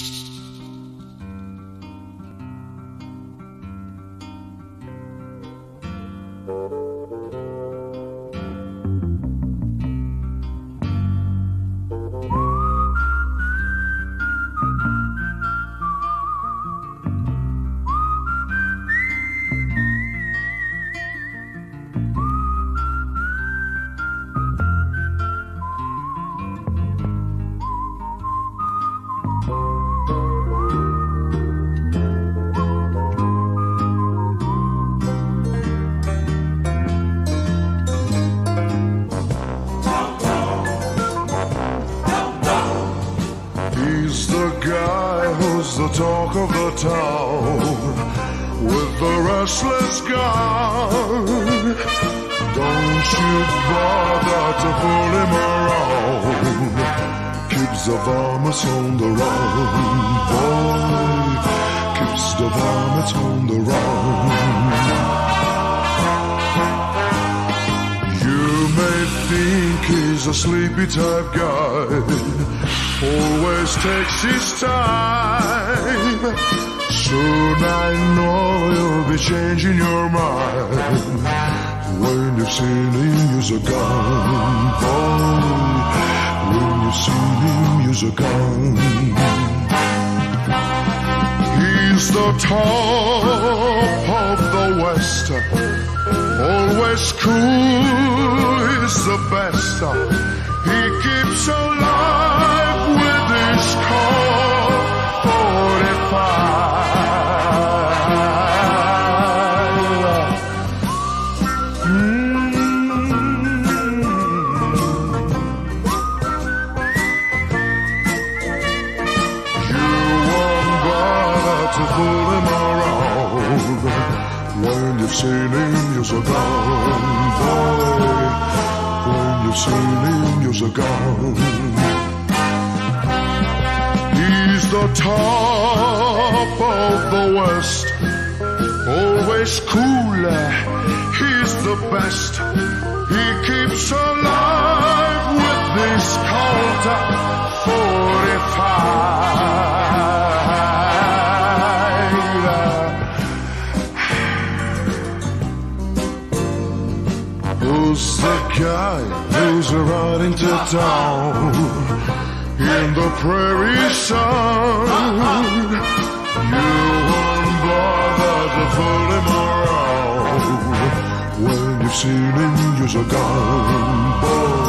thank you He's the guy who's the talk of the town with the restless gun. Don't you bother to fool him around. Keeps the varmints on the run, boy. Keeps the varmints on the run. You may think he's a sleepy type guy always takes his time. Soon I know you'll be changing your mind when you've seen him use a gun, boy. When you've seen him use a gun. He's the top of the West, always cool. He's the best. To around when you've seen him use a gun, boy. When you've seen him use a gun. He's the top of the West, always cool. He's the best. He keeps alive with this Colt Who's the guy who's riding to town in the prairie sun? You won't bother to fool him around when you've seen him use a gun, boy.